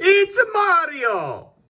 It's Mario!